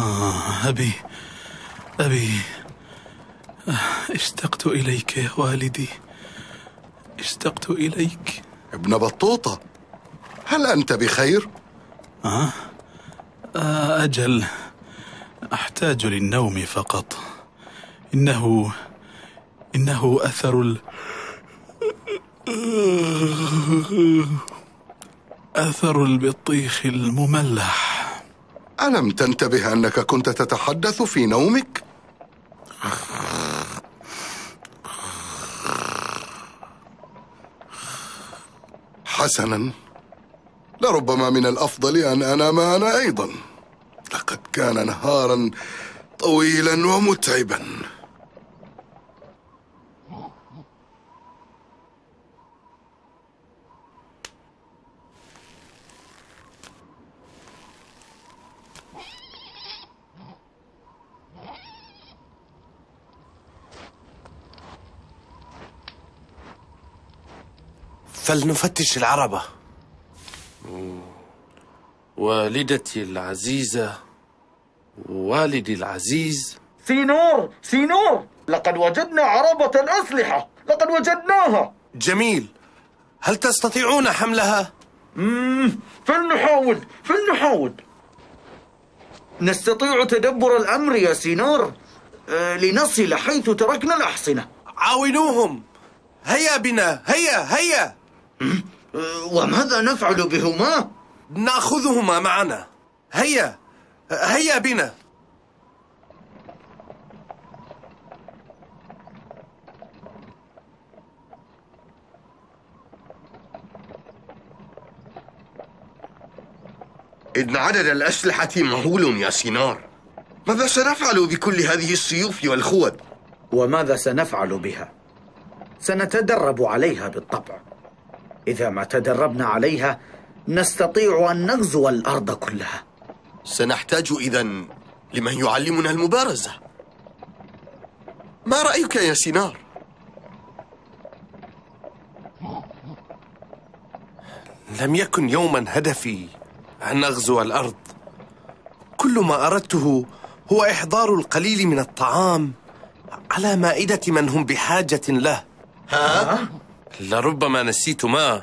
آه أبي أبي آه، اشتقت إليك يا والدي. اشتقت إليك. ابن بطوطة هل أنت بخير؟ آه أجل أحتاج للنوم فقط. إنه إنه أثر ال... أثر البطيخ المملح. ألم تنتبه أنك كنت تتحدث في نومك؟ حسنا لربما من الأفضل أن أنام أنا أيضا لقد كان نهارا طويلا ومتعبا فلنفتش العربة والدتي العزيزة والدي العزيز. سينور سينور! لقد وجدنا عربة الأسلحة لقد وجدناها! جميل. هل تستطيعون حملها؟ فلنحاول فلنحاول. نستطيع تدبر الأمر يا سينور. آه، لنصل حيث تركنا الأحصنة. عاونوهم! هيا بنا! هيا هيا! وماذا نفعل بهما؟ ناخذهما معنا هيا هيا بنا إن عدد الأسلحة مهول يا سينار ماذا سنفعل بكل هذه السيوف والخوذ؟ وماذا سنفعل بها؟ سنتدرب عليها بالطبع إذا ما تدربنا عليها نستطيع أن نغزو الأرض كلها سنحتاج إذا لمن يعلمنا المبارزة ما رأيك يا سينار؟ لم يكن يوما هدفي أن أغزو الأرض كل ما أردته هو إحضار القليل من الطعام على مائدة من هم بحاجة له ها؟ لربما نسيت ما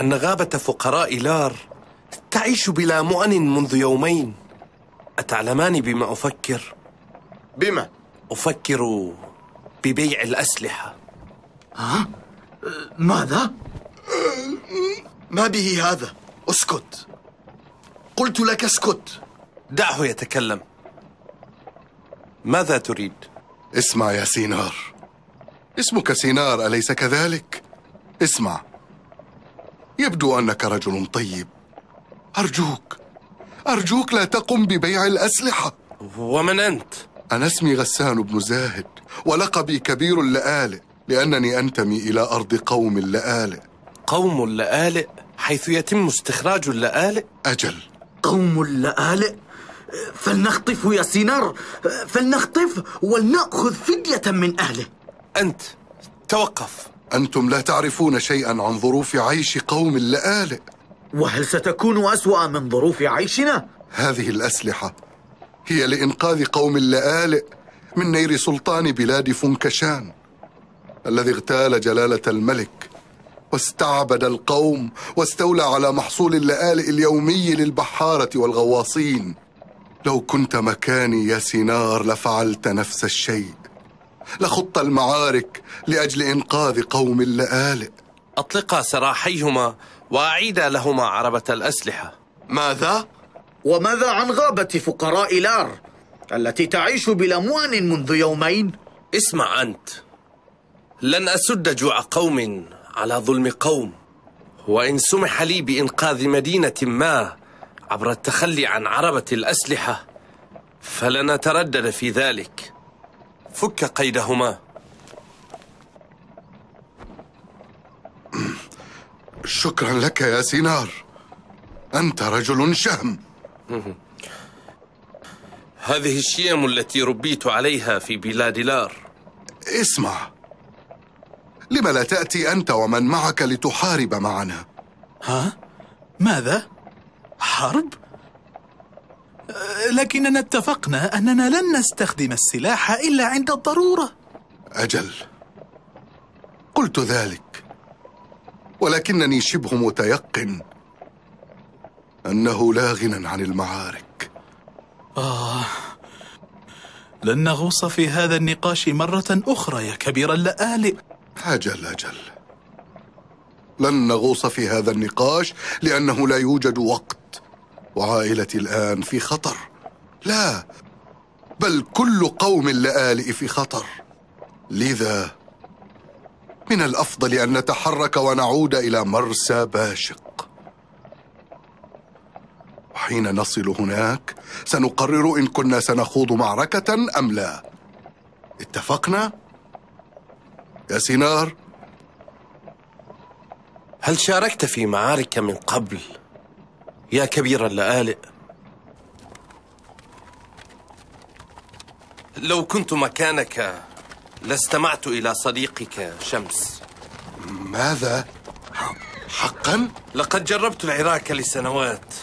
أن غابة فقراء لار تعيش بلا مؤن منذ يومين أتعلمان بما أفكر؟ بما؟ أفكر ببيع الأسلحة ماذا؟ ما به هذا؟ اسكت قلت لك اسكت دعه يتكلم ماذا تريد؟ اسمع يا سينار اسمك سينار أليس كذلك؟ اسمع. يبدو أنك رجل طيب. أرجوك. أرجوك لا تقم ببيع الأسلحة. ومن أنت؟ أنا اسمي غسان بن زاهد ولقبي كبير اللآلئ لأنني أنتمي إلى أرض قوم اللآلئ. قوم اللآلئ؟ حيث يتم استخراج اللآلئ؟ أجل. قوم اللآلئ؟ فلنخطف يا سينار فلنخطف ولنأخذ فدية من أهله. أنت توقف. أنتم لا تعرفون شيئا عن ظروف عيش قوم اللآلئ وهل ستكون أسوأ من ظروف عيشنا؟ هذه الأسلحة هي لإنقاذ قوم اللآلئ من نير سلطان بلاد فنكشان الذي اغتال جلالة الملك واستعبد القوم واستولى على محصول اللآلئ اليومي للبحارة والغواصين. لو كنت مكاني يا سينار لفعلت نفس الشيء. لخضت المعارك لأجل إنقاذ قوم اللآلئ أطلقا سراحيهما وأعيدا لهما عربة الأسلحة. ماذا؟ وماذا عن غابة فقراء لار التي تعيش بلا مؤن منذ يومين؟ اسمع أنت. لن أسد جوع قوم على ظلم قوم. وإن سمح لي بإنقاذ مدينة ما عبر التخلي عن عربة الأسلحة فلن أتردد في ذلك. فك قيدهما شكرا لك يا سينار أنت رجل شهم هذه الشيم التي ربيت عليها في بلاد لار اسمع لم لا تأتي أنت ومن معك لتحارب معنا ها؟ ماذا؟ حرب؟ لكننا اتفقنا أننا لن نستخدم السلاح إلا عند الضرورة. أجل. قلت ذلك. ولكنني شبه متيقن أنه لا غنى عن المعارك. لن نغوص في هذا النقاش مرة أخرى يا كبير اللآلئ أجل أجل. لن نغوص في هذا النقاش لأنه لا يوجد وقت وعائلتي الآن في خطر. لا بل كل قوم اللآلئ في خطر. لذا من الأفضل أن نتحرك ونعود إلى مرسى باشق. وحين نصل هناك سنقرر إن كنا سنخوض معركة أم لا. اتفقنا؟ يا سينار. هل شاركت في معارك من قبل؟ يا كبير اللآلئ. لو كنت مكانك لاستمعت إلى صديقك شمس. ماذا؟ حقا؟ لقد جربت العراك لسنوات.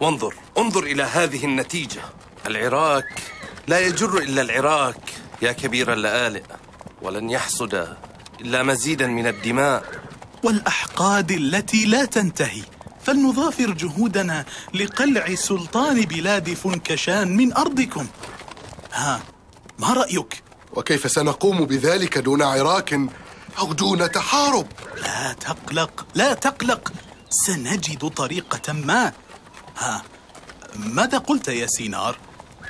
وانظر انظر إلى هذه النتيجة. العراك لا يجر إلا العراك يا كبير اللآلئ. ولن يحصد إلا مزيدا من الدماء. والأحقاد التي لا تنتهي. فلنضافر جهودنا لقلع سلطان بلاد فنكشان من أرضكم ها ما رأيك؟ وكيف سنقوم بذلك دون عراك أو دون تحارب؟ لا تقلق لا تقلق سنجد طريقة ما ها ماذا قلت يا سينار؟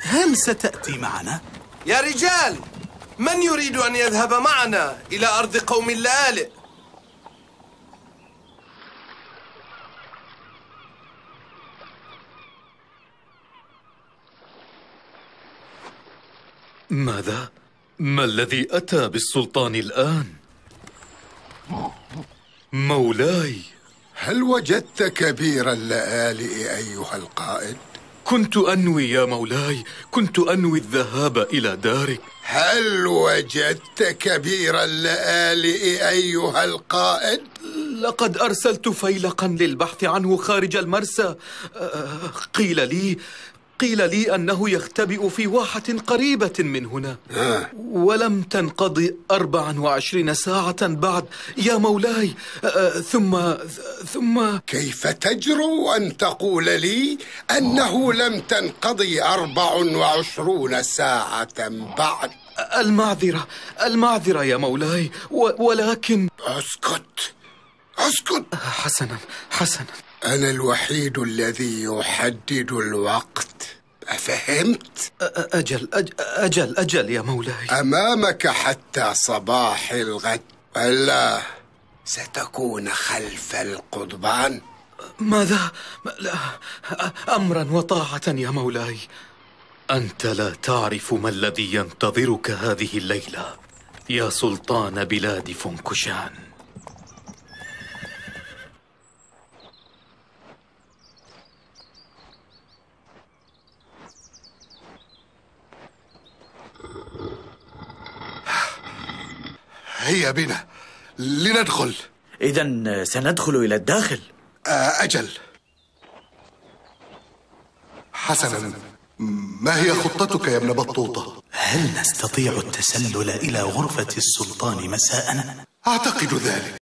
هل ستأتي معنا؟ يا رجال من يريد أن يذهب معنا إلى أرض قوم اللآلئ ماذا؟ ما الذي أتى بالسلطان الآن؟ مولاي هل وجدت كبير اللآلئ أيها القائد؟ كنت أنوي يا مولاي كنت أنوي الذهاب إلى دارك هل وجدت كبير اللآلئ أيها القائد؟ لقد أرسلت فيلقا للبحث عنه خارج المرسى آه، قيل لي قيل لي أنه يختبئ في واحة قريبة من هنا. ولم تنقضي أربعا وعشرين ساعة بعد. يا مولاي آه، ثم ثم. كيف تجرؤ أن تقول لي أنه لم تنقضي أربع وعشرون ساعة بعد؟ المعذرة المعذرة يا مولاي. ولكن. أسكت أسكت. حسنا حسنا. أنا الوحيد الذي يحدد الوقت. أفهمت؟ أجل أج- أجل أجل يا مولاي. أمامك حتى صباح الغد. ولا ستكون خلف القضبان. ماذا؟ لا أمرا وطاعة يا مولاي. أنت لا تعرف ما الذي ينتظرك هذه الليلة يا سلطان بلاد فنكشان هيا بنا لندخل. إذا سندخل إلى الداخل. آه، أجل. حسنا ما هي خطتك يا ابن بطوطة؟ هل نستطيع التسلل إلى غرفة السلطان مساء؟ أعتقد ذلك.